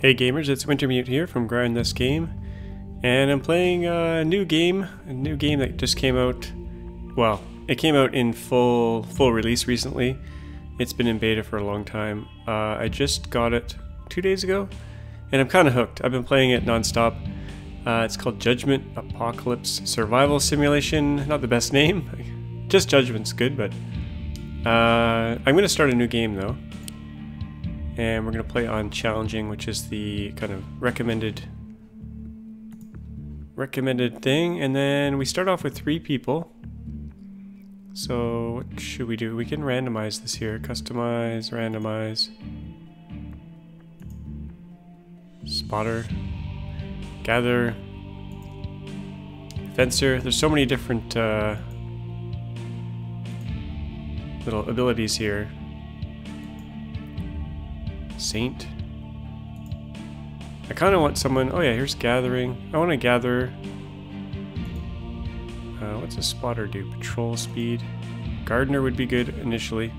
Hey gamers, it's Wintermute here from Grind This Game, and I'm playing a new game, a new game that just came out, well, it came out in full full release recently. It's been in beta for a long time. Uh, I just got it two days ago, and I'm kind of hooked. I've been playing it nonstop. Uh, it's called Judgment Apocalypse Survival Simulation. Not the best name, just Judgment's good, but uh, I'm going to start a new game though and we're going to play on challenging which is the kind of recommended recommended thing. And then we start off with three people. So what should we do? We can randomize this here. Customize randomize. Spotter. Gather. Fencer. There's so many different uh, little abilities here Saint. I kind of want someone... Oh yeah, here's gathering. I want to gather... Uh, what's a spotter do? Patrol speed. Gardener would be good initially.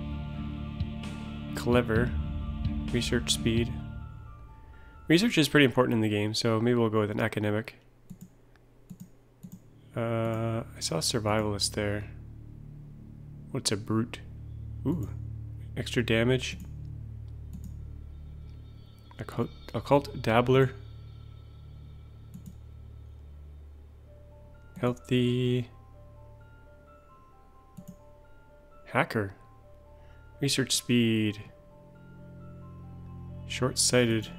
Clever. Research speed. Research is pretty important in the game, so maybe we'll go with an academic. Uh, I saw survivalist there. What's a brute? Ooh, extra damage. Occult, occult dabbler. Healthy. Hacker. Research speed. Short-sighted.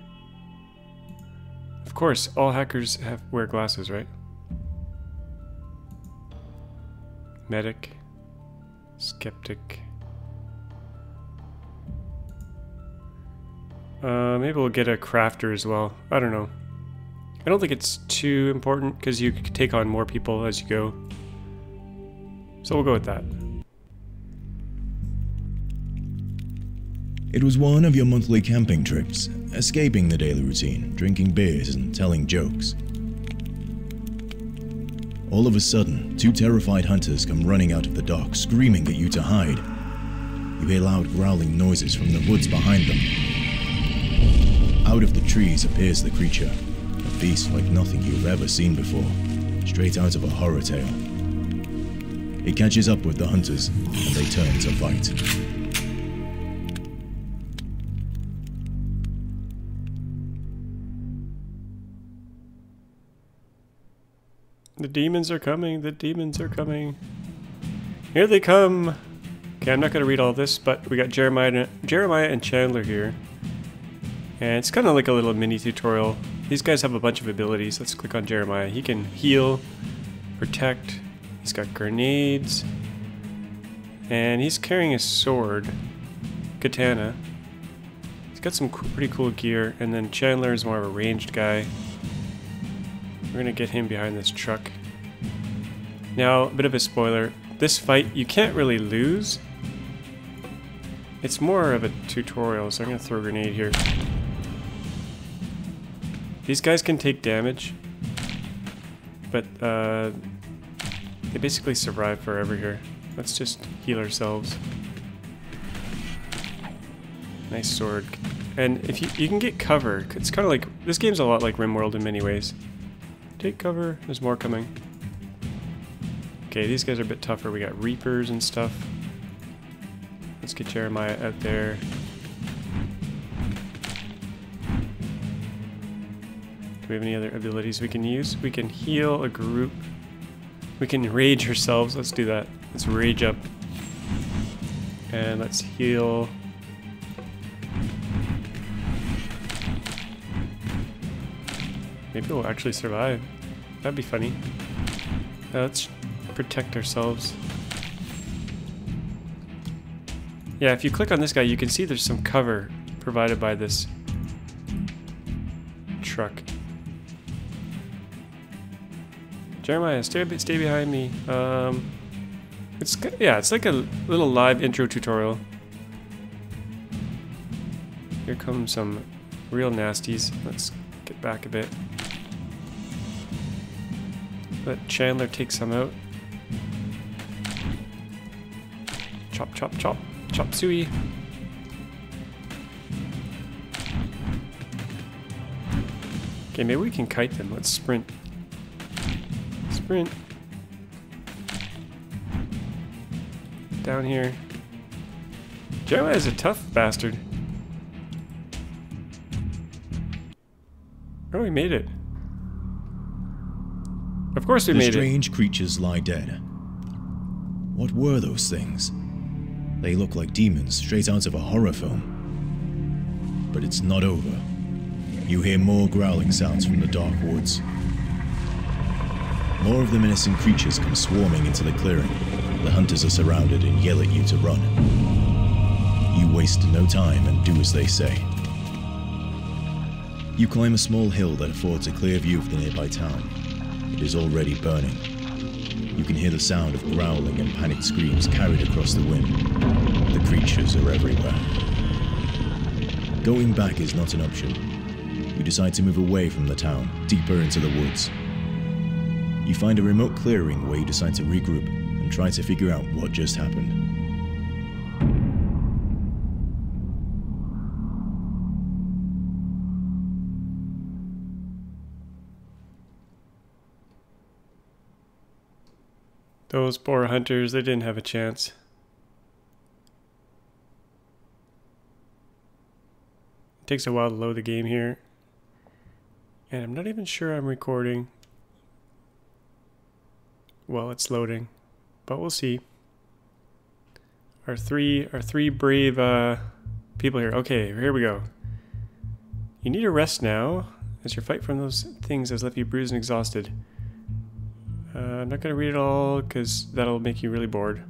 Of course, all hackers have wear glasses, right? Medic. Skeptic. Uh, maybe we'll get a crafter as well. I don't know. I don't think it's too important because you can take on more people as you go. So we'll go with that. It was one of your monthly camping trips, escaping the daily routine, drinking beers and telling jokes. All of a sudden, two terrified hunters come running out of the dock, screaming at you to hide. You hear loud growling noises from the woods behind them, out of the trees appears the creature, a beast like nothing you've ever seen before, straight out of a horror tale. It catches up with the hunters, and they turn to fight. The demons are coming, the demons are coming. Here they come! Okay, I'm not going to read all this, but we got Jeremiah, Jeremiah and Chandler here. And it's kind of like a little mini tutorial. These guys have a bunch of abilities. Let's click on Jeremiah. He can heal, protect. He's got grenades. And he's carrying a sword. Katana. He's got some pretty cool gear. And then Chandler is more of a ranged guy. We're going to get him behind this truck. Now, a bit of a spoiler. This fight, you can't really lose. It's more of a tutorial, so I'm going to throw a grenade here. These guys can take damage, but uh, they basically survive forever here. Let's just heal ourselves. Nice sword. And if you, you can get cover, it's kind of like, this game's a lot like RimWorld in many ways. Take cover, there's more coming. Okay, these guys are a bit tougher. We got Reapers and stuff. Let's get Jeremiah out there. We have any other abilities we can use? We can heal a group. We can rage ourselves. Let's do that. Let's rage up. And let's heal. Maybe we'll actually survive. That'd be funny. Let's protect ourselves. Yeah, if you click on this guy, you can see there's some cover provided by this truck. Jeremiah, stay, stay behind me. Um, it's yeah, it's like a little live intro tutorial. Here come some real nasties. Let's get back a bit. Let Chandler take some out. Chop, chop, chop. Chop suey. Okay, maybe we can kite them. Let's sprint. Sprint. Down here. Jeremiah is a tough bastard. Oh, we made it. Of course we the made strange it. Strange creatures lie dead. What were those things? They look like demons straight out of a horror film. But it's not over. You hear more growling sounds from the dark woods. More of the menacing creatures come swarming into the clearing. The hunters are surrounded and yell at you to run. You waste no time and do as they say. You climb a small hill that affords a clear view of the nearby town. It is already burning. You can hear the sound of growling and panicked screams carried across the wind. The creatures are everywhere. Going back is not an option. You decide to move away from the town, deeper into the woods. You find a remote clearing where you decide to regroup and try to figure out what just happened. Those poor hunters, they didn't have a chance. It takes a while to load the game here. And I'm not even sure I'm recording. Well, it's loading, but we'll see. Our three, our three brave uh, people here. Okay, here we go. You need a rest now, as your fight from those things has left you bruised and exhausted. Uh, I'm not going to read it all because that'll make you really bored.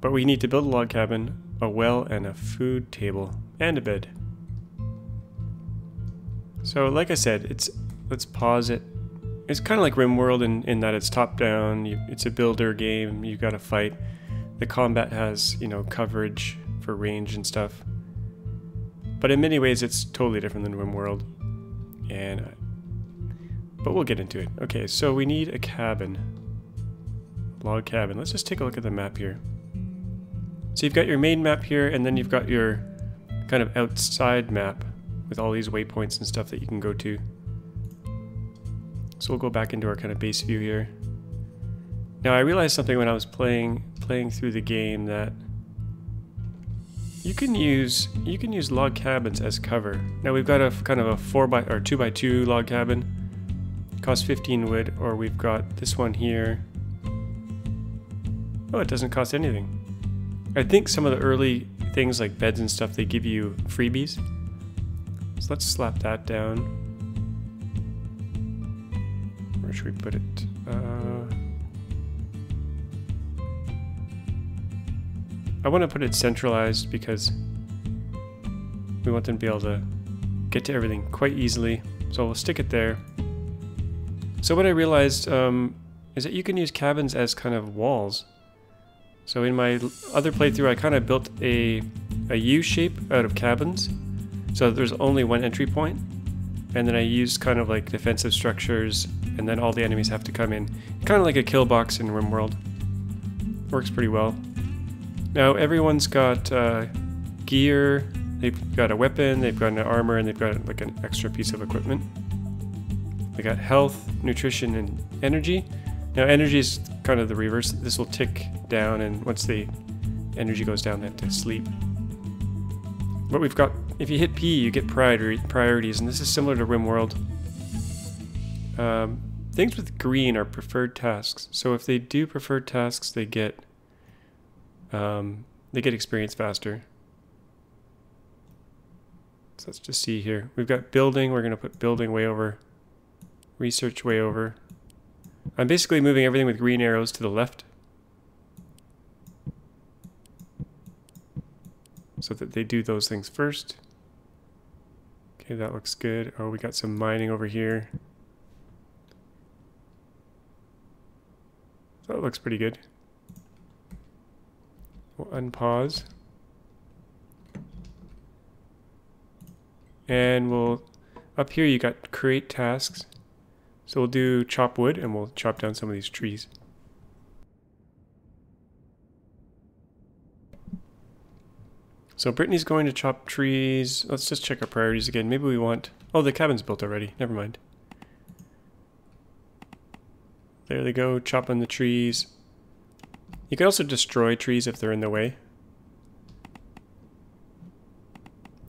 But we need to build a log cabin, a well, and a food table, and a bed. So, like I said, it's let's pause it. It's kind of like RimWorld in, in that it's top down. You, it's a builder game. You got to fight. The combat has you know coverage for range and stuff. But in many ways, it's totally different than RimWorld. And but we'll get into it. Okay, so we need a cabin. Log cabin. Let's just take a look at the map here. So you've got your main map here, and then you've got your kind of outside map with all these waypoints and stuff that you can go to. So we'll go back into our kind of base view here. Now I realized something when I was playing playing through the game that you can use you can use log cabins as cover. Now we've got a kind of a four by or two by two log cabin costs 15 wood, or we've got this one here. Oh, it doesn't cost anything. I think some of the early things like beds and stuff, they give you freebies. So let's slap that down. Where should we put it? Uh, I want to put it centralized because we want them to be able to get to everything quite easily. So we'll stick it there. So what I realized um, is that you can use cabins as kind of walls. So in my other playthrough, I kind of built a, a U shape out of cabins. So there's only one entry point. And then I used kind of like defensive structures, and then all the enemies have to come in. Kind of like a kill box in RimWorld. Works pretty well. Now everyone's got uh, gear, they've got a weapon, they've got an armor, and they've got like an extra piece of equipment. They got health, nutrition, and energy. Now, energy is kind of the reverse. This will tick down, and once the energy goes down, they have to sleep. But we've got, if you hit P, you get priorities, and this is similar to RimWorld. Um, things with green are preferred tasks. So if they do preferred tasks, they get um, they get experience faster. So let's just see here. We've got building. We're going to put building way over research way over. I'm basically moving everything with green arrows to the left. So that they do those things first. Okay, that looks good. Oh, we got some mining over here. That looks pretty good. We'll unpause. And we'll, up here you got create tasks. So we'll do chop wood and we'll chop down some of these trees. So Brittany's going to chop trees. Let's just check our priorities again. Maybe we want... Oh, the cabin's built already. Never mind. There they go, chopping the trees. You can also destroy trees if they're in the way.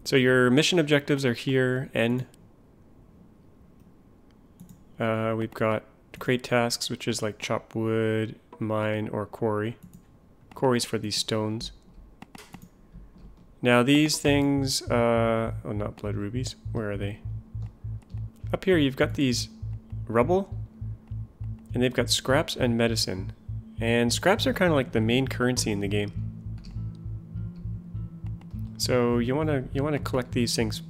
So your mission objectives are here, N. Uh, we've got create tasks, which is like chop wood, mine, or quarry. Quarries for these stones. Now these things, uh, oh not blood rubies, where are they? Up here you've got these rubble, and they've got scraps and medicine. And scraps are kind of like the main currency in the game. So you want to you want to collect these things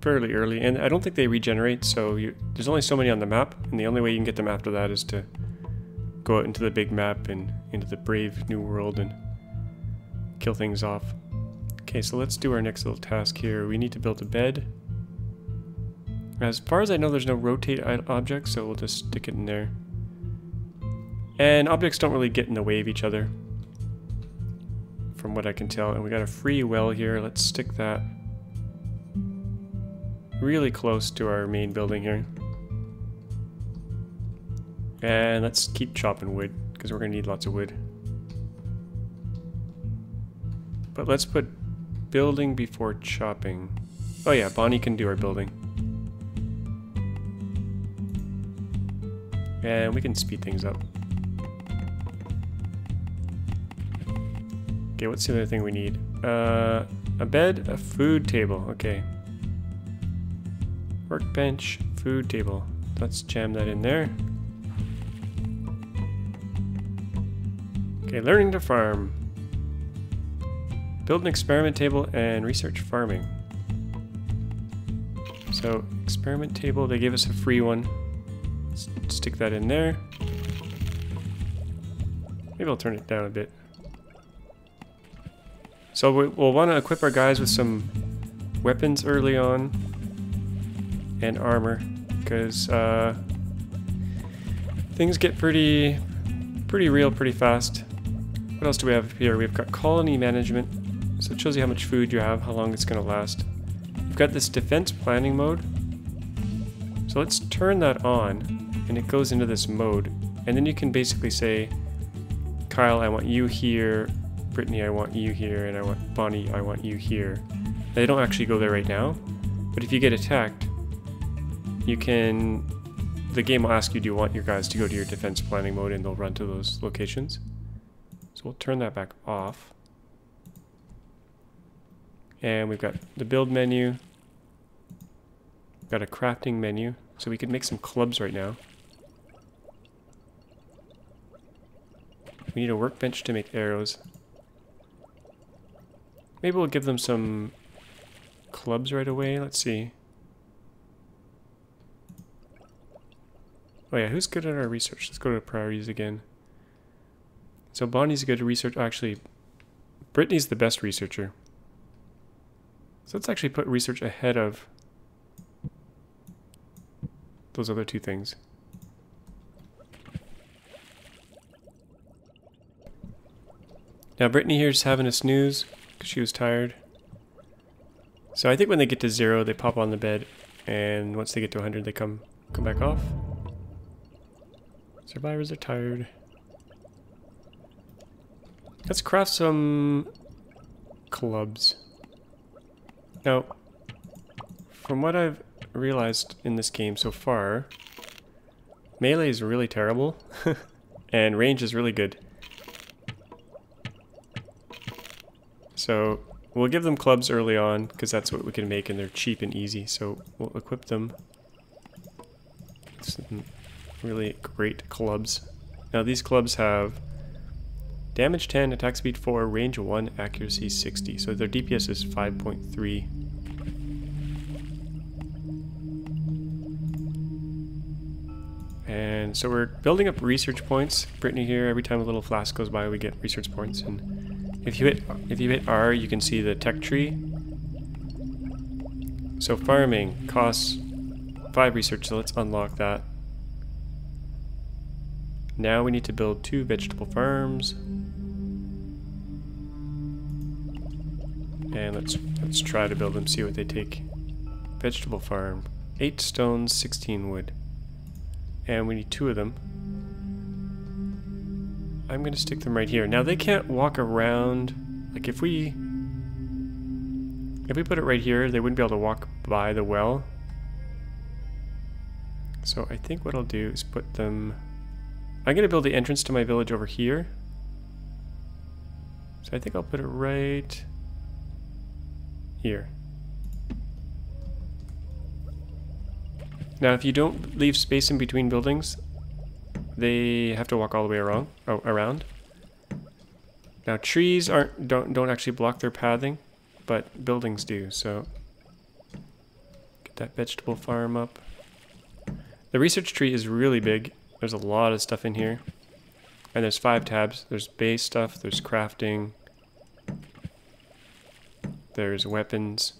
fairly early, and I don't think they regenerate. So you, there's only so many on the map, and the only way you can get them after that is to go out into the big map and into the brave new world and kill things off. Okay, so let's do our next little task here. We need to build a bed. As far as I know, there's no rotate object, so we'll just stick it in there. And objects don't really get in the way of each other from what I can tell. And we got a free well here. Let's stick that really close to our main building here. And let's keep chopping wood, because we're going to need lots of wood. But let's put building before chopping. Oh yeah, Bonnie can do our building. And we can speed things up. What's the other thing we need? Uh, a bed, a food table. Okay. Workbench, food table. Let's jam that in there. Okay, learning to farm. Build an experiment table and research farming. So, experiment table, they gave us a free one. Let's stick that in there. Maybe I'll turn it down a bit. So we'll want to equip our guys with some weapons early on and armor because uh, things get pretty pretty real pretty fast. What else do we have here? We've got colony management, so it shows you how much food you have, how long it's going to last. We've got this defense planning mode. So let's turn that on, and it goes into this mode. And then you can basically say, Kyle, I want you here, Brittany, I want you here, and I want Bonnie, I want you here. They don't actually go there right now, but if you get attacked, you can. The game will ask you, do you want your guys to go to your defense planning mode, and they'll run to those locations. So we'll turn that back off. And we've got the build menu. Got a crafting menu, so we could make some clubs right now. We need a workbench to make arrows. Maybe we'll give them some clubs right away. Let's see. Oh yeah, who's good at our research? Let's go to priorities again. So Bonnie's good at research. Actually, Brittany's the best researcher. So let's actually put research ahead of those other two things. Now Brittany here's having a snooze because she was tired. So I think when they get to zero, they pop on the bed, and once they get to 100, they come come back off. Survivors are tired. Let's craft some clubs. Now, from what I've realized in this game so far, melee is really terrible, and range is really good. So we'll give them clubs early on because that's what we can make and they're cheap and easy. So we'll equip them some really great clubs. Now these clubs have damage 10, attack speed 4, range 1, accuracy 60. So their DPS is 5.3. And so we're building up research points. Brittany here, every time a little flask goes by we get research points and if you hit if you hit R, you can see the tech tree. So farming costs five research, so let's unlock that. Now we need to build two vegetable farms. And let's let's try to build them, see what they take. Vegetable farm. Eight stones, 16 wood. And we need two of them. I'm going to stick them right here. Now they can't walk around. Like if we... If we put it right here, they wouldn't be able to walk by the well. So I think what I'll do is put them... I'm going to build the entrance to my village over here. So I think I'll put it right here. Now if you don't leave space in between buildings, they have to walk all the way around. Oh, around. Now trees aren't don't don't actually block their pathing, but buildings do. So get that vegetable farm up. The research tree is really big. There's a lot of stuff in here. And there's five tabs. There's base stuff, there's crafting, there's weapons,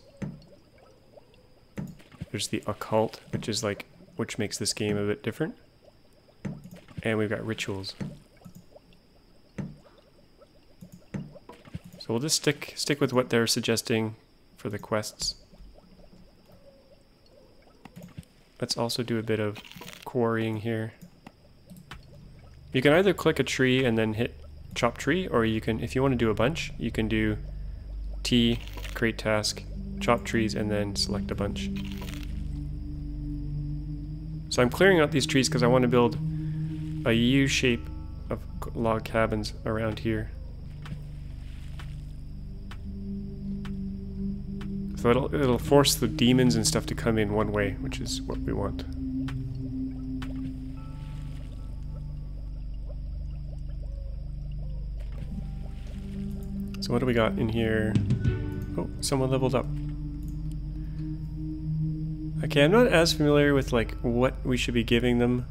there's the occult, which is like, which makes this game a bit different. And we've got rituals. So we'll just stick stick with what they're suggesting for the quests. Let's also do a bit of quarrying here. You can either click a tree and then hit chop tree, or you can, if you want to do a bunch, you can do T, create task, chop trees, and then select a bunch. So I'm clearing out these trees because I want to build a U shape of log cabins around here. So it'll, it'll force the demons and stuff to come in one way, which is what we want. So what do we got in here? Oh, someone leveled up. Okay, I'm not as familiar with like what we should be giving them.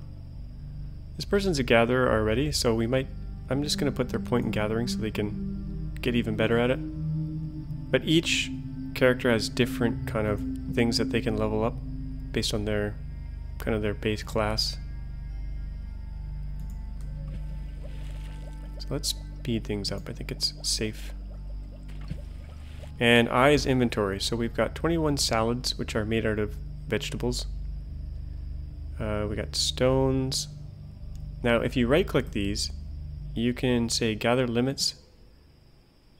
This person's a gatherer already, so we might... I'm just going to put their point in gathering so they can get even better at it. But each character has different kind of things that they can level up based on their kind of their base class. So let's speed things up. I think it's safe. And I is inventory. So we've got 21 salads, which are made out of vegetables. Uh, we got stones. Now, if you right click these, you can say gather limits,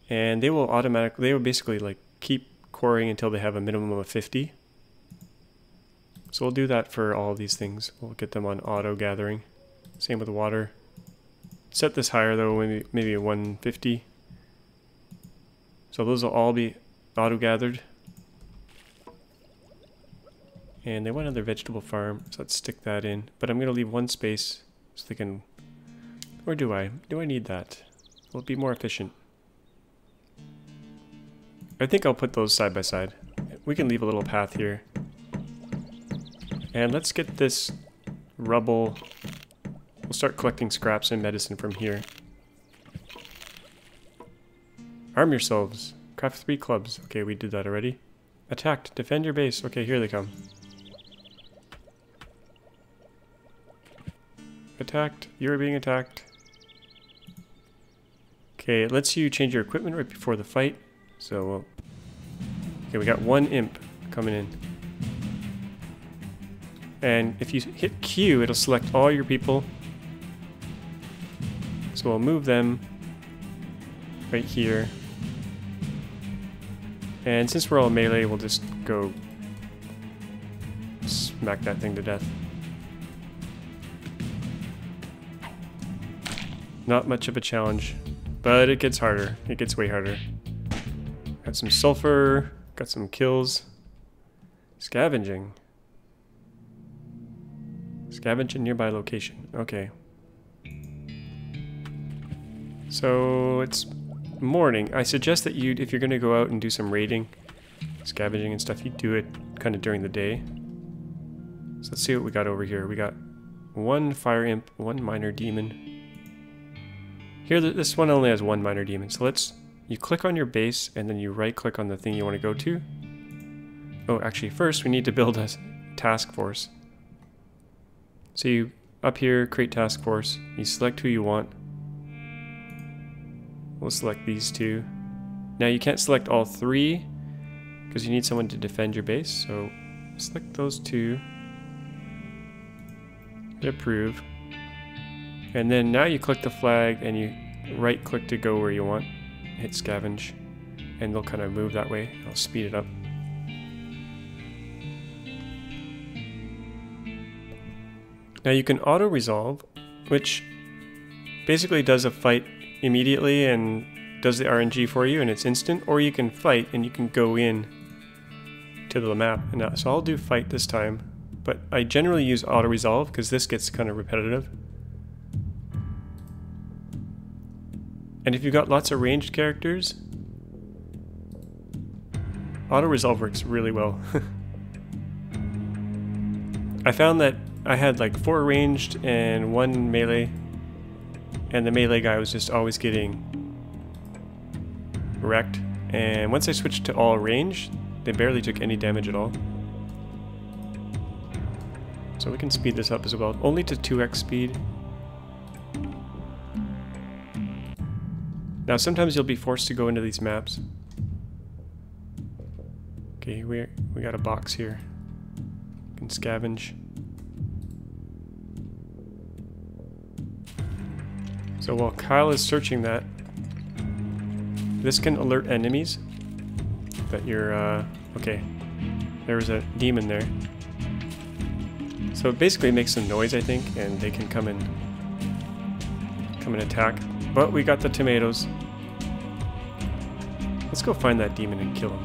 and they will automatically, they will basically like keep quarrying until they have a minimum of 50. So we'll do that for all these things. We'll get them on auto gathering. Same with water. Set this higher though, maybe, maybe 150. So those will all be auto gathered. And they want another vegetable farm, so let's stick that in. But I'm going to leave one space so they can... Or do I? Do I need that? Will it be more efficient? I think I'll put those side by side. We can leave a little path here. And let's get this rubble. We'll start collecting scraps and medicine from here. Arm yourselves. Craft three clubs. Okay, we did that already. Attacked. Defend your base. Okay, here they come. Attacked. You're being attacked. Okay, it lets you change your equipment right before the fight. So, we'll... okay, we got one imp coming in. And if you hit Q, it'll select all your people. So we'll move them right here. And since we're all melee, we'll just go smack that thing to death. Not much of a challenge, but it gets harder. It gets way harder. Got some sulfur, got some kills. Scavenging. Scavenge a nearby location. Okay. So it's morning. I suggest that you, if you're going to go out and do some raiding, scavenging and stuff, you do it kind of during the day. So let's see what we got over here. We got one fire imp, one minor demon. Here, this one only has one minor demon. So let's, you click on your base and then you right click on the thing you want to go to. Oh, actually first we need to build a task force. So you, up here, create task force. You select who you want. We'll select these two. Now you can't select all three because you need someone to defend your base. So select those two. Hit approve. And then now you click the flag and you right click to go where you want. Hit scavenge. And they'll kind of move that way. I'll speed it up. Now you can auto resolve, which basically does a fight immediately and does the RNG for you and it's instant, or you can fight and you can go in to the map. And so I'll do fight this time, but I generally use auto resolve because this gets kind of repetitive. And if you've got lots of ranged characters, auto resolve works really well. I found that I had like four ranged and one melee, and the melee guy was just always getting wrecked. And once I switched to all range, they barely took any damage at all. So we can speed this up as well, only to 2x speed. Now sometimes you'll be forced to go into these maps. Okay, we we got a box here. Can scavenge. So while Kyle is searching that, this can alert enemies that you're, uh, okay, there was a demon there. So it basically makes some noise, I think, and they can come and come and attack. But we got the tomatoes. Let's go find that demon and kill him.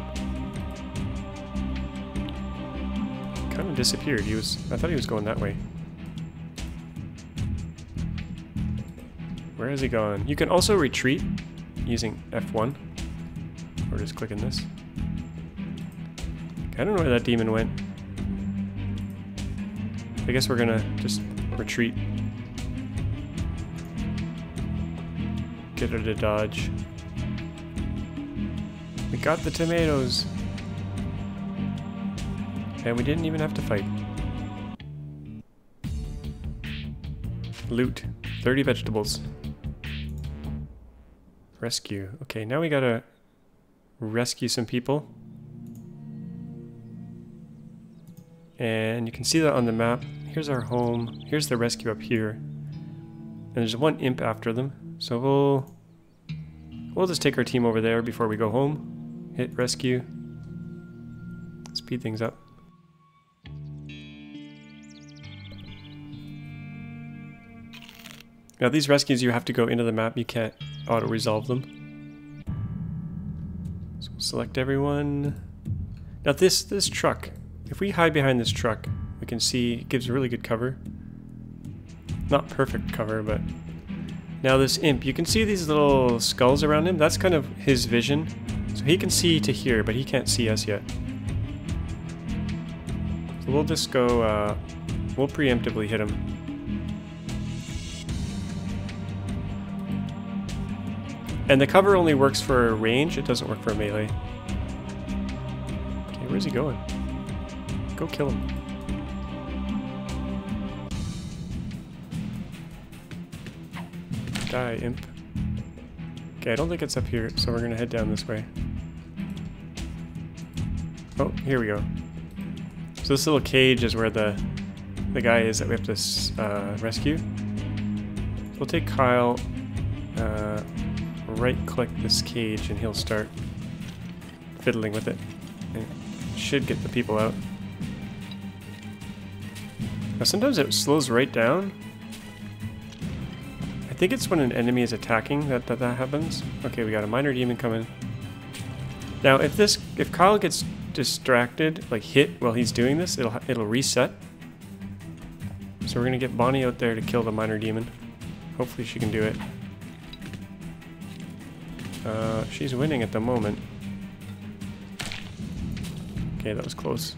Kind of disappeared. He was, I thought he was going that way. Where has he gone? You can also retreat using F1. Or just clicking this. I don't know where that demon went. I guess we're gonna just retreat. Get her to dodge. Got the tomatoes. And we didn't even have to fight. Loot. 30 vegetables. Rescue. Okay, now we gotta rescue some people. And you can see that on the map. Here's our home. Here's the rescue up here. And there's one imp after them. So we'll we'll just take our team over there before we go home. Hit rescue. Speed things up. Now these rescues you have to go into the map, you can't auto-resolve them. So select everyone. Now this, this truck, if we hide behind this truck, we can see it gives really good cover. Not perfect cover, but... Now this imp, you can see these little skulls around him, that's kind of his vision. So he can see to here, but he can't see us yet. So we'll just go, uh, we'll preemptively hit him. And the cover only works for range, it doesn't work for melee. Okay, where's he going? Go kill him. Die, imp. Okay, I don't think it's up here, so we're gonna head down this way. Oh, here we go. So this little cage is where the the guy is that we have to uh, rescue. we'll take Kyle. Uh, right click this cage and he'll start fiddling with it. And it should get the people out. Now sometimes it slows right down. I think it's when an enemy is attacking that that, that happens. Okay, we got a minor demon coming. Now if this, if Kyle gets distracted, like hit while he's doing this, it'll it'll reset. So we're gonna get Bonnie out there to kill the minor demon. Hopefully she can do it. Uh, she's winning at the moment. Okay, that was close.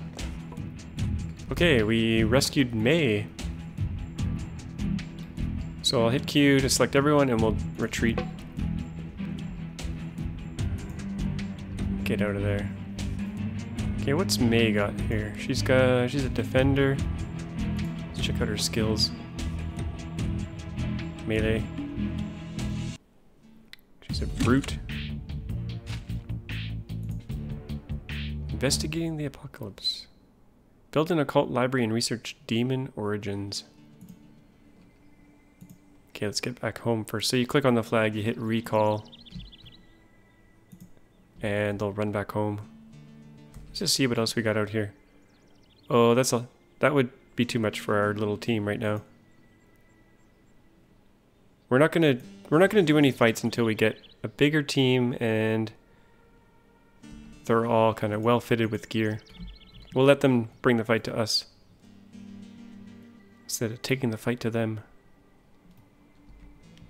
Okay, we rescued May. So I'll hit Q to select everyone and we'll retreat. Get out of there. Okay, what's May got here? She's got, she's a defender. Let's check out her skills. Melee. She's a brute. Investigating the Apocalypse. Build an occult library and research demon origins. Okay, let's get back home first. So you click on the flag, you hit recall, and they'll run back home. Let's just see what else we got out here. Oh, that's a that would be too much for our little team right now. We're not gonna we're not gonna do any fights until we get a bigger team and they're all kind of well fitted with gear. We'll let them bring the fight to us instead of taking the fight to them.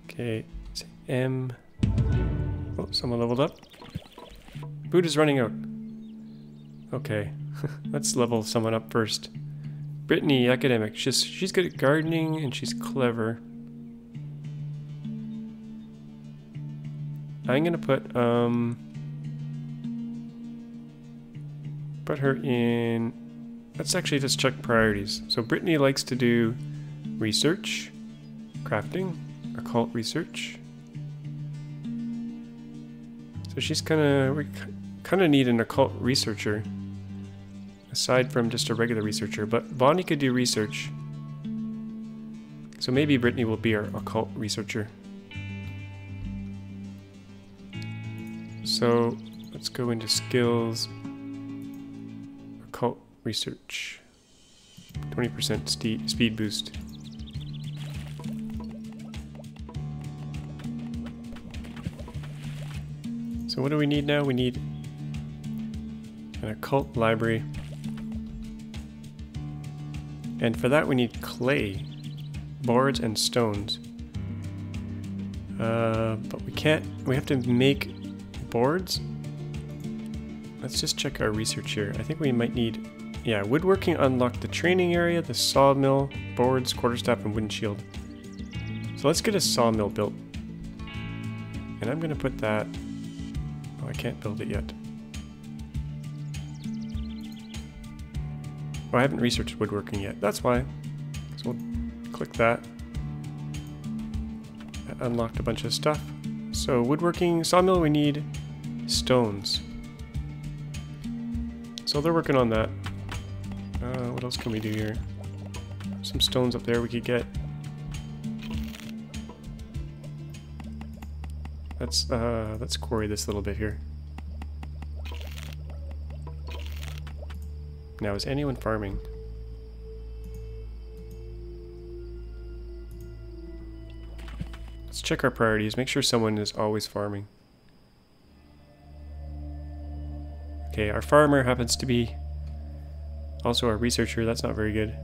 Okay, M. Oh, someone leveled up. Food is running out. Okay, let's level someone up first. Brittany, academic. She's she's good at gardening and she's clever. I'm gonna put um put her in. Let's actually just check priorities. So Brittany likes to do research, crafting, occult research. So she's kind of we kind of need an occult researcher aside from just a regular researcher. But Bonnie could do research. So maybe Brittany will be our occult researcher. So let's go into skills. Occult research. 20% speed boost. So what do we need now? We need an occult library. And for that we need clay, boards, and stones. Uh, but we can't, we have to make boards. Let's just check our research here. I think we might need, yeah, woodworking unlocked the training area, the sawmill, boards, quarterstaff, and wooden shield. So let's get a sawmill built. And I'm gonna put that, oh, I can't build it yet. Oh, I haven't researched woodworking yet. That's why. So we'll click that. That unlocked a bunch of stuff. So woodworking, sawmill, we need stones. So they're working on that. Uh, what else can we do here? Some stones up there we could get. Let's, uh, let's quarry this little bit here. Now, is anyone farming? Let's check our priorities. Make sure someone is always farming. Okay, our farmer happens to be also our researcher. That's not very good.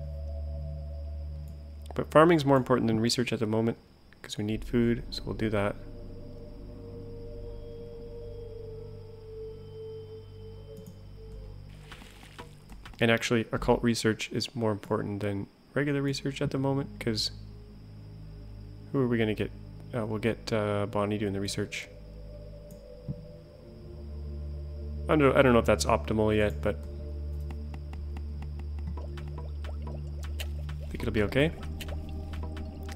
But farming's more important than research at the moment because we need food, so we'll do that. And actually, occult research is more important than regular research at the moment, because who are we going to get? Uh, we'll get uh, Bonnie doing the research. I don't, I don't know if that's optimal yet, but I think it'll be okay.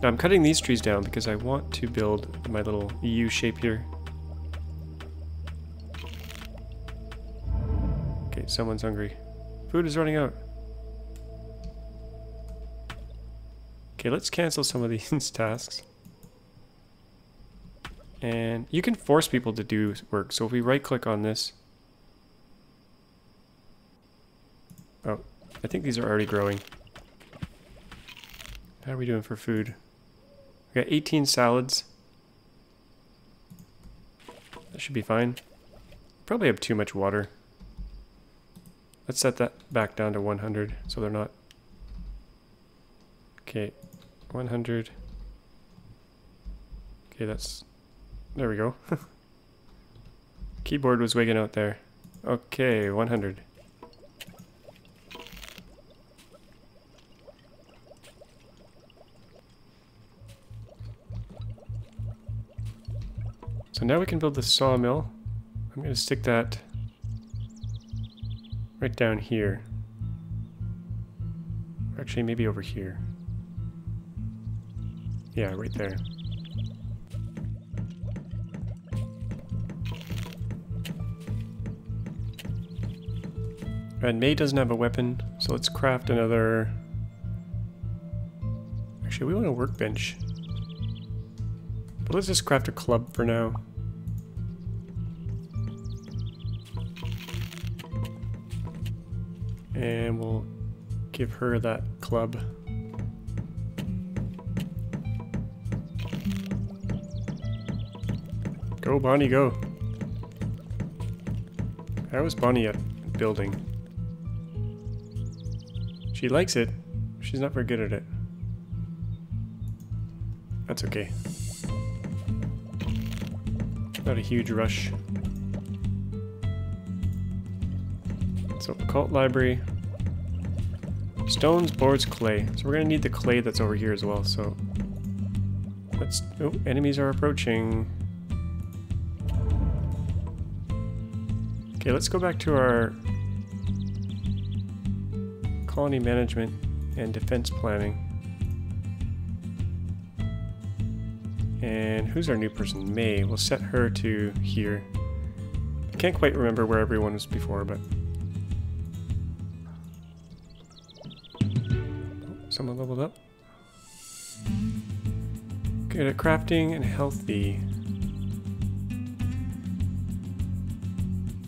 Now I'm cutting these trees down because I want to build my little U shape here. Okay, someone's hungry. Food is running out. Okay, let's cancel some of these tasks. And you can force people to do work. So if we right click on this. Oh, I think these are already growing. How are we doing for food? We got 18 salads. That should be fine. Probably have too much water. Let's set that back down to 100 so they're not... Okay, 100. Okay, that's... There we go. Keyboard was wigging out there. Okay, 100. So now we can build the sawmill. I'm going to stick that right down here. Actually, maybe over here. Yeah, right there. And May doesn't have a weapon, so let's craft another... Actually, we want a workbench. But let's just craft a club for now. And we'll give her that club. Go, Bonnie, go. How is Bonnie at building? She likes it. She's not very good at it. That's okay. Not a huge rush. So, occult library. Stones, boards, clay. So we're gonna need the clay that's over here as well, so... Let's... Oh, enemies are approaching. Okay, let's go back to our colony management and defense planning. And who's our new person? May. We'll set her to here. I can't quite remember where everyone was before, but... leveled up. Good at crafting and healthy.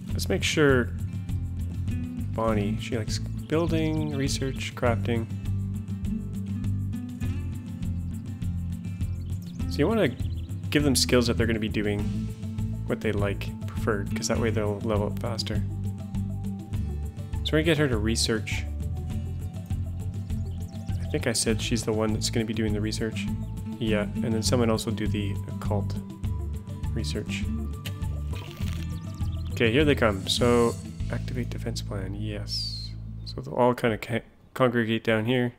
Let's make sure Bonnie, she likes building, research, crafting. So you want to give them skills that they're going to be doing what they like preferred, because that way they'll level up faster. So we're going to get her to research. I think I said she's the one that's going to be doing the research. Yeah, and then someone else will do the occult research. Okay, here they come. So, activate defense plan. Yes. So they'll all kind of congregate down here.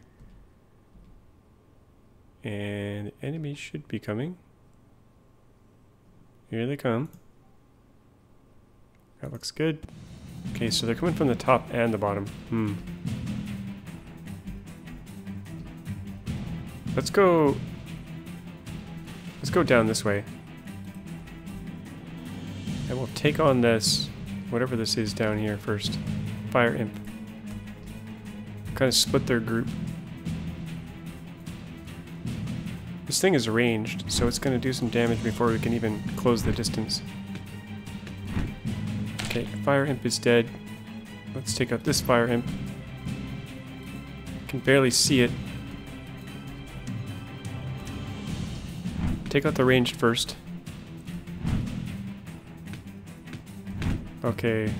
And enemies should be coming. Here they come. That looks good. Okay, so they're coming from the top and the bottom. Hmm. Let's go... Let's go down this way. And we'll take on this, whatever this is down here first. Fire Imp. Kind of split their group. This thing is ranged, so it's going to do some damage before we can even close the distance. Okay, Fire Imp is dead. Let's take out this Fire Imp. Can barely see it. Take out the ranged first. Okay.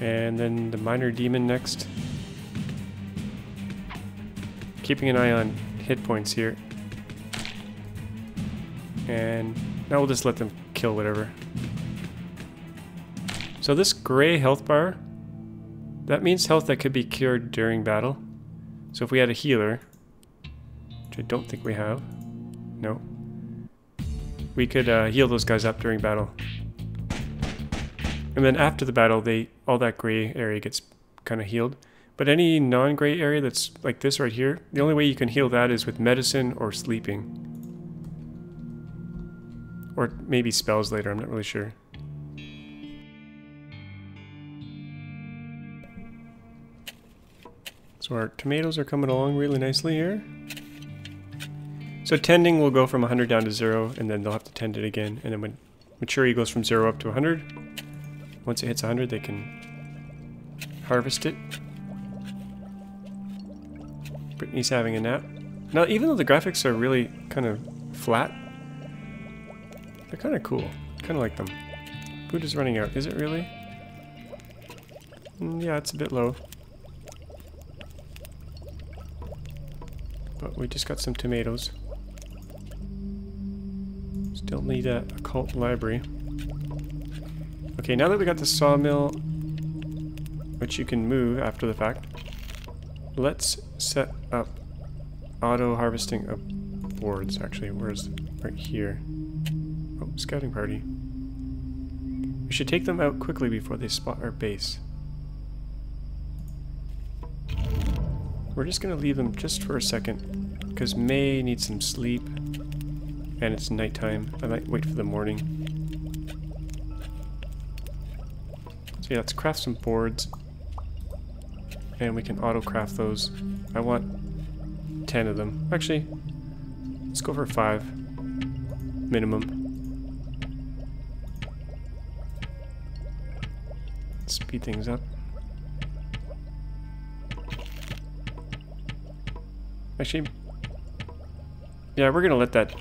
And then the minor demon next. Keeping an eye on hit points here. And now we'll just let them kill whatever. So this gray health bar, that means health that could be cured during battle. So if we had a healer, which I don't think we have, no, we could uh, heal those guys up during battle. And then after the battle, they all that gray area gets kind of healed. But any non-gray area that's like this right here, the only way you can heal that is with medicine or sleeping. Or maybe spells later, I'm not really sure. So our tomatoes are coming along really nicely here. So tending will go from 100 down to 0, and then they'll have to tend it again. And then when maturity goes from 0 up to 100, once it hits 100, they can harvest it. Brittany's having a nap. Now, even though the graphics are really kind of flat, they're kind of cool. kind of like them. Food is running out. Is it really? Mm, yeah, it's a bit low. But we just got some tomatoes. Still need a occult library. Okay, now that we got the sawmill, which you can move after the fact, let's set up auto harvesting of boards. Actually, where's right here? Oh, scouting party. We should take them out quickly before they spot our base. We're just gonna leave them just for a second, because May needs some sleep. And it's nighttime. I might wait for the morning. So yeah, let's craft some boards. And we can auto-craft those. I want 10 of them. Actually, let's go for 5. Minimum. Speed things up. Actually, yeah, we're gonna let that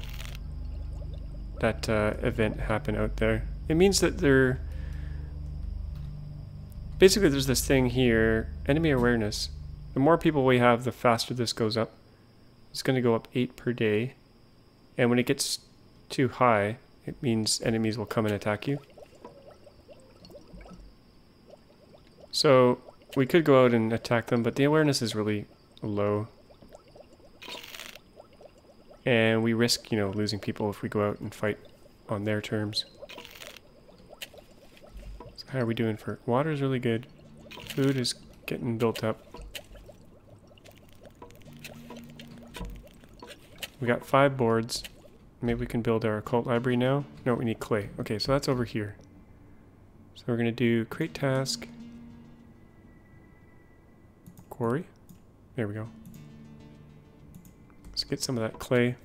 that uh, event happen out there. It means that they're basically there's this thing here, enemy awareness. The more people we have, the faster this goes up. It's going to go up 8 per day. And when it gets too high, it means enemies will come and attack you. So we could go out and attack them, but the awareness is really low. And we risk, you know, losing people if we go out and fight on their terms. So how are we doing for... Water is really good. Food is getting built up. We got five boards. Maybe we can build our occult library now. No, we need clay. Okay, so that's over here. So we're going to do create task. Quarry. There we go. Get some of that clay.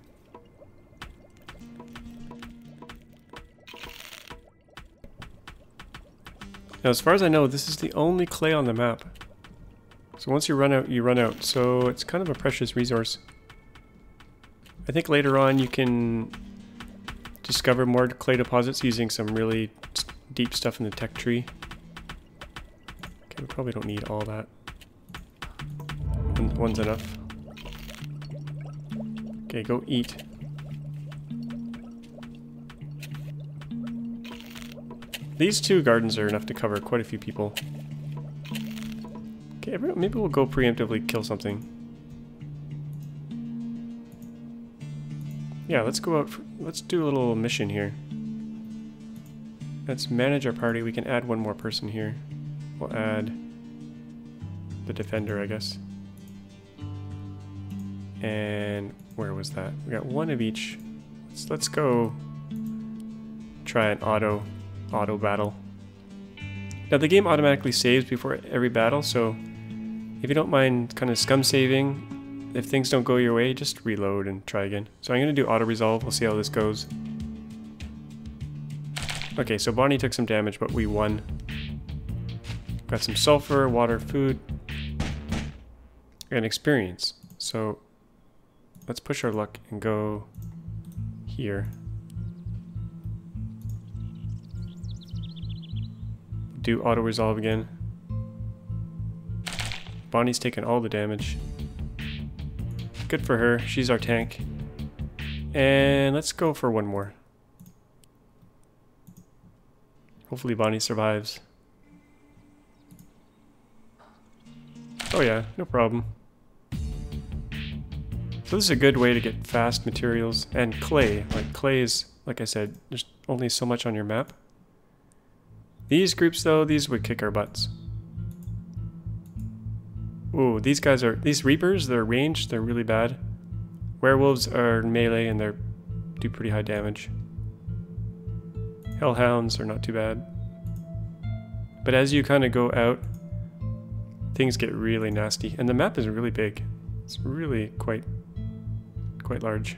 Now, as far as I know, this is the only clay on the map. So once you run out, you run out. So it's kind of a precious resource. I think later on you can discover more clay deposits using some really deep stuff in the tech tree. Okay, we probably don't need all that. one's enough. Okay, go eat. These two gardens are enough to cover quite a few people. Okay, maybe we'll go preemptively kill something. Yeah, let's go out. For, let's do a little mission here. Let's manage our party. We can add one more person here. We'll add the defender, I guess. And where was that? We got one of each. Let's, let's go try an auto auto battle. Now the game automatically saves before every battle, so if you don't mind kind of scum saving if things don't go your way, just reload and try again. So I'm going to do auto-resolve. We'll see how this goes. Okay, so Bonnie took some damage, but we won. Got some sulfur, water, food, and experience. So let's push our luck and go here. Do auto-resolve again. Bonnie's taken all the damage. Good for her. She's our tank. And let's go for one more. Hopefully Bonnie survives. Oh yeah, no problem. So this is a good way to get fast materials and clay. Like clay is, like I said, there's only so much on your map. These groups though, these would kick our butts. Ooh, these guys are... These Reapers, they're ranged, they're really bad. Werewolves are melee and they're do pretty high damage. Hellhounds are not too bad. But as you kind of go out, things get really nasty. And the map is really big. It's really quite, quite large.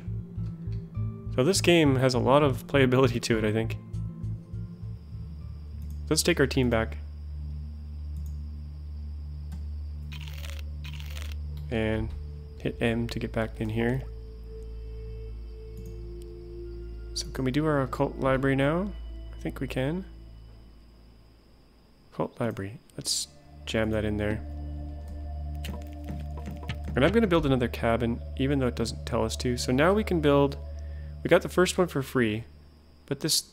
So this game has a lot of playability to it, I think. Let's take our team back. and hit M to get back in here. So can we do our occult library now? I think we can. Occult library. Let's jam that in there. And I'm going to build another cabin, even though it doesn't tell us to. So now we can build... We got the first one for free, but this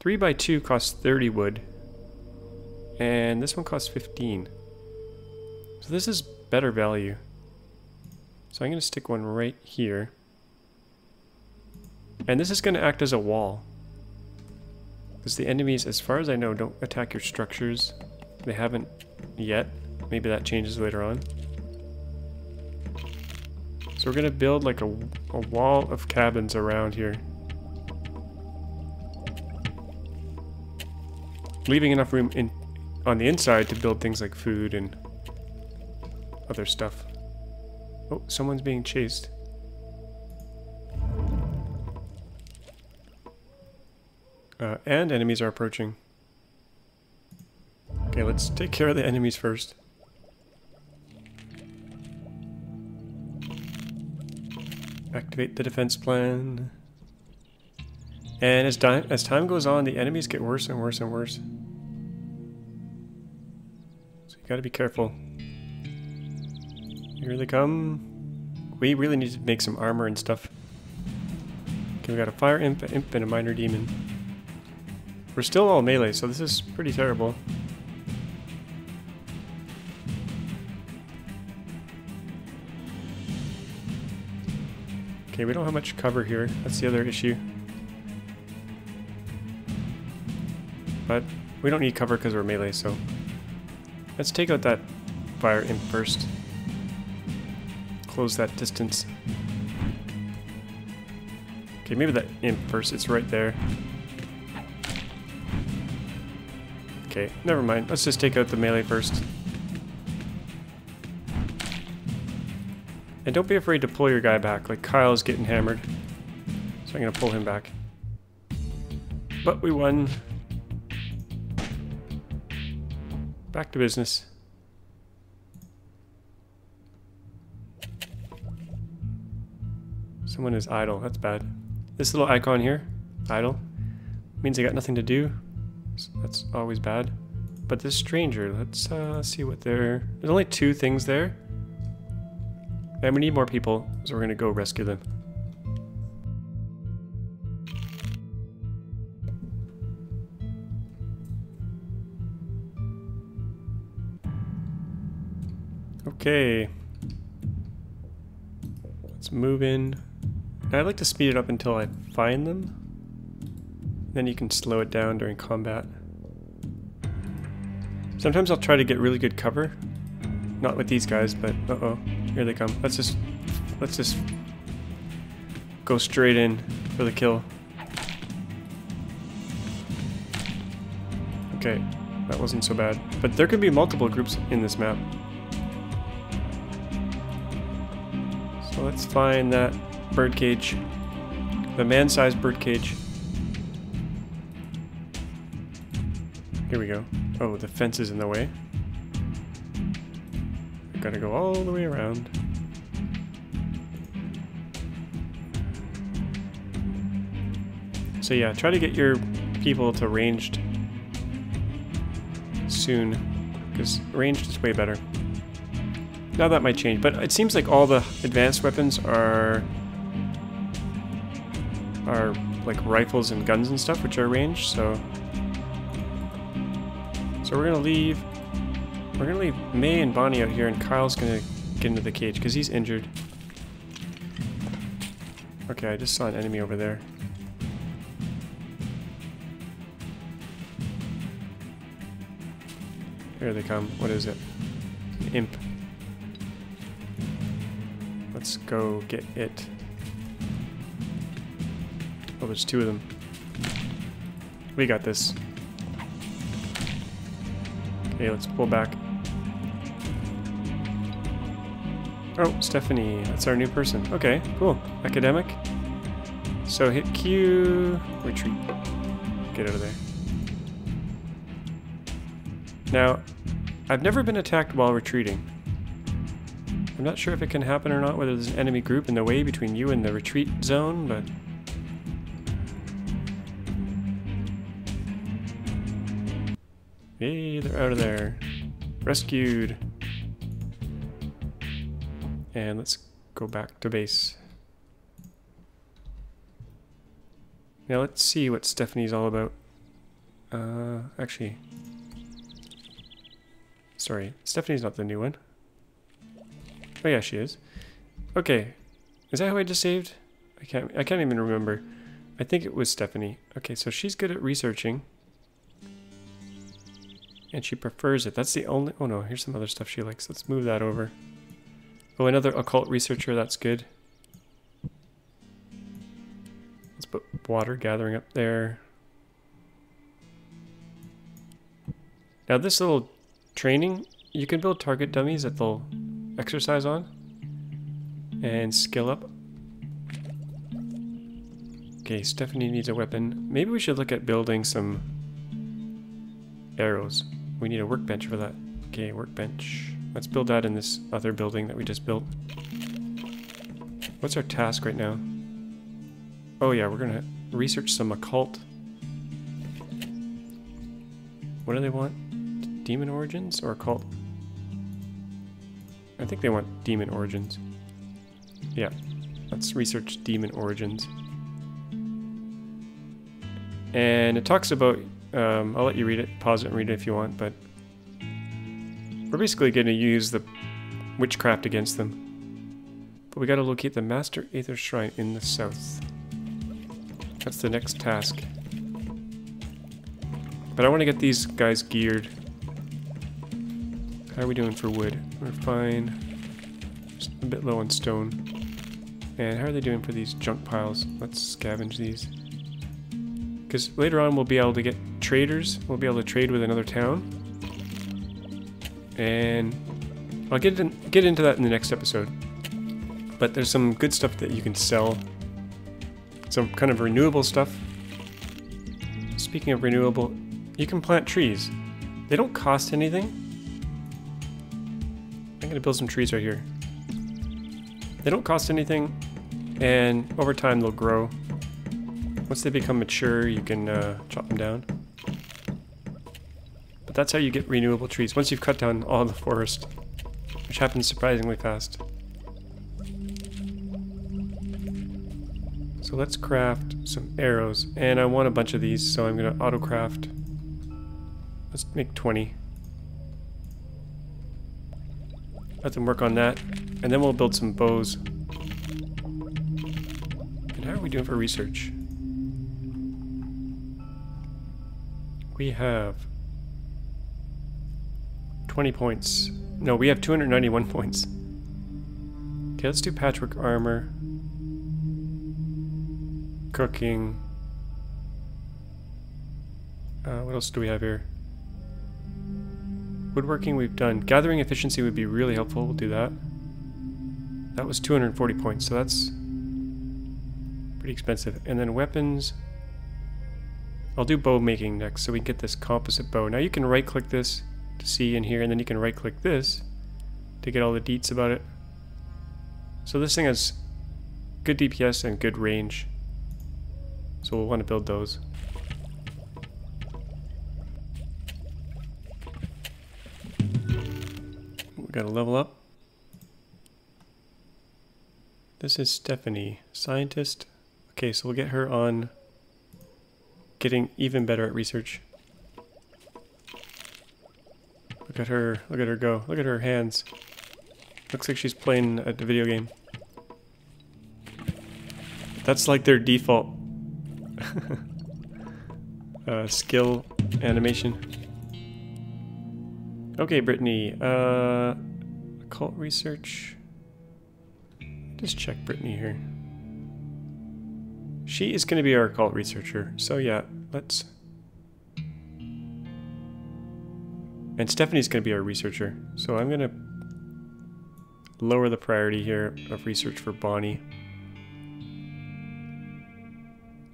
3 by 2 costs 30 wood. And this one costs 15. So this is better value. So I'm going to stick one right here. And this is going to act as a wall. Because the enemies, as far as I know, don't attack your structures. They haven't yet. Maybe that changes later on. We're to build like a, a wall of cabins around here. Leaving enough room in on the inside to build things like food and other stuff. Oh, someone's being chased. Uh, and enemies are approaching. Okay, let's take care of the enemies first. Activate the defense plan. And as, as time goes on, the enemies get worse and worse and worse. So you gotta be careful. Here they come. We really need to make some armor and stuff. Okay, we got a fire imp, imp, and a minor demon. We're still all melee, so this is pretty terrible. Okay, we don't have much cover here. That's the other issue. But we don't need cover because we're melee, so... Let's take out that fire imp first. Close that distance. Okay, maybe that imp first. It's right there. Okay, never mind. Let's just take out the melee first. And don't be afraid to pull your guy back, like Kyle's getting hammered. So I'm gonna pull him back. But we won. Back to business. Someone is idle, that's bad. This little icon here, idle, means they got nothing to do. So that's always bad. But this stranger, let's uh, see what they're... There's only two things there. And we need more people, so we're gonna go rescue them. Okay. Let's move in. I'd like to speed it up until I find them. Then you can slow it down during combat. Sometimes I'll try to get really good cover. Not with these guys, but uh-oh. Here they come. Let's just... Let's just... Go straight in for the kill. Okay, that wasn't so bad. But there could be multiple groups in this map. So let's find that birdcage. The man-sized birdcage. Here we go. Oh, the fence is in the way. Gotta go all the way around. So yeah, try to get your people to ranged soon, because ranged is way better. Now that might change, but it seems like all the advanced weapons are are like rifles and guns and stuff, which are ranged, so so we're gonna leave. We're gonna leave May and Bonnie out here, and Kyle's gonna get into the cage because he's injured. Okay, I just saw an enemy over there. Here they come. What is it? Imp. Let's go get it. Oh, there's two of them. We got this. Okay, let's pull back. Oh, Stephanie. That's our new person. Okay, cool. Academic. So hit Q. Retreat. Get out of there. Now, I've never been attacked while retreating. I'm not sure if it can happen or not, whether there's an enemy group in the way between you and the retreat zone, but Hey, they're out of there. Rescued. And let's go back to base. Now let's see what Stephanie's all about. Uh, actually... Sorry, Stephanie's not the new one. Oh yeah, she is. Okay, is that who I just saved? I can't. I can't even remember. I think it was Stephanie. Okay, so she's good at researching. And she prefers it. That's the only... Oh no, here's some other stuff she likes. Let's move that over. Oh, another occult researcher. That's good. Let's put water gathering up there. Now this little training, you can build target dummies that they'll exercise on. And skill up. Okay, Stephanie needs a weapon. Maybe we should look at building some arrows. We need a workbench for that. Okay, workbench. Let's build that in this other building that we just built. What's our task right now? Oh yeah, we're gonna research some occult. What do they want? Demon origins or occult? I think they want demon origins. Yeah, let's research demon origins. And it talks about, um, I'll let you read it, pause it and read it if you want, but we're basically going to use the witchcraft against them. But we got to locate the Master Aether Shrine in the south. That's the next task. But I want to get these guys geared. How are we doing for wood? We're fine. Just a bit low on stone. And how are they doing for these junk piles? Let's scavenge these. Because later on we'll be able to get traders. We'll be able to trade with another town. And I'll get, in, get into that in the next episode. But there's some good stuff that you can sell. Some kind of renewable stuff. Speaking of renewable, you can plant trees. They don't cost anything. I'm gonna build some trees right here. They don't cost anything, and over time they'll grow. Once they become mature, you can uh, chop them down. That's how you get renewable trees, once you've cut down all the forest, which happens surprisingly fast. So let's craft some arrows, and I want a bunch of these, so I'm gonna auto craft. Let's make 20. Let them work on that, and then we'll build some bows. And how are we doing for research? We have 20 points. No, we have 291 points. Okay, let's do patchwork armor. Cooking. Uh, what else do we have here? Woodworking we've done. Gathering efficiency would be really helpful. We'll do that. That was 240 points, so that's pretty expensive. And then weapons. I'll do bow making next so we can get this composite bow. Now you can right click this to see in here and then you can right click this to get all the deets about it. So this thing has good DPS and good range. So we'll want to build those. We gotta level up. This is Stephanie, scientist. Okay, so we'll get her on getting even better at research. Look at her, look at her go. Look at her hands. Looks like she's playing a video game. That's like their default uh, skill animation. Okay, Brittany. Uh, occult research. Just check Brittany here. She is going to be our occult researcher. So yeah, let's... And Stephanie's going to be our researcher. So I'm going to lower the priority here of research for Bonnie.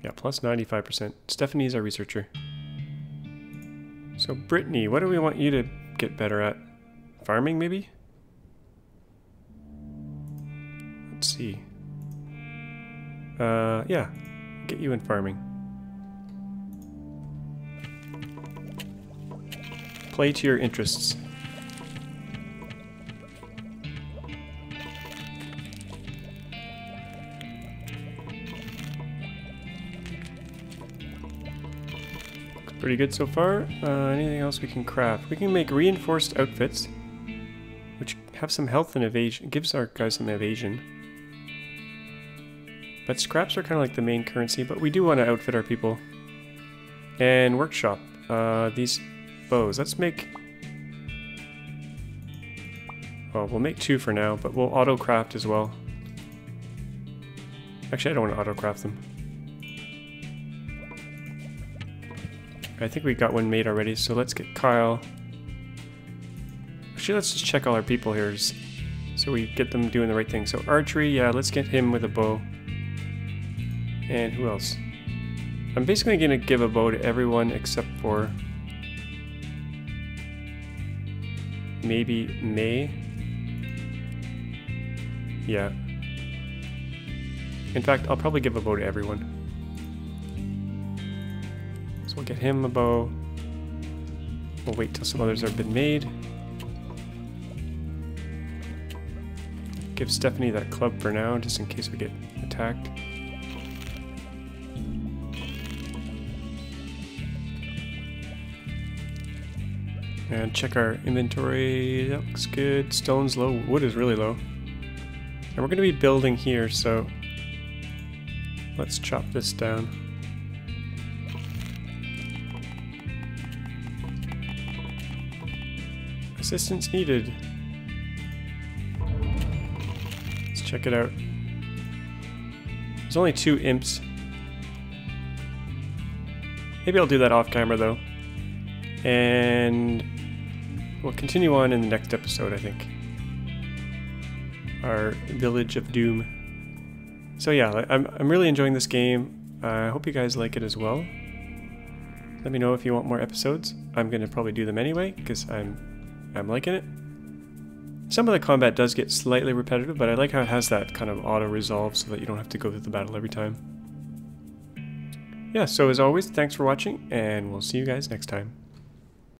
Yeah, plus 95%. Stephanie's our researcher. So Brittany, what do we want you to get better at? Farming, maybe? Let's see. Uh, yeah. Get you in farming. Play to your interests. Looks Pretty good so far. Uh, anything else we can craft? We can make reinforced outfits, which have some health and evasion. gives our guys some evasion. But scraps are kind of like the main currency, but we do want to outfit our people. And workshop. Uh, these bows. Let's make... Well, we'll make two for now, but we'll auto-craft as well. Actually, I don't want to auto-craft them. I think we got one made already, so let's get Kyle. Actually, let's just check all our people here. So we get them doing the right thing. So archery, yeah, let's get him with a bow. And who else? I'm basically going to give a bow to everyone except for maybe May. Yeah. In fact, I'll probably give a bow to everyone. So we'll get him a bow. We'll wait till some others have been made. Give Stephanie that club for now, just in case we get attacked. And check our inventory. That looks good. Stone's low. Wood is really low. And we're going to be building here, so let's chop this down. Assistance needed. Let's check it out. There's only two imps. Maybe I'll do that off camera though. And we'll continue on in the next episode, I think. Our Village of Doom. So yeah, I'm, I'm really enjoying this game. Uh, I hope you guys like it as well. Let me know if you want more episodes. I'm gonna probably do them anyway because I'm I'm liking it. Some of the combat does get slightly repetitive, but I like how it has that kind of auto resolve so that you don't have to go through the battle every time. Yeah, so as always, thanks for watching, and we'll see you guys next time.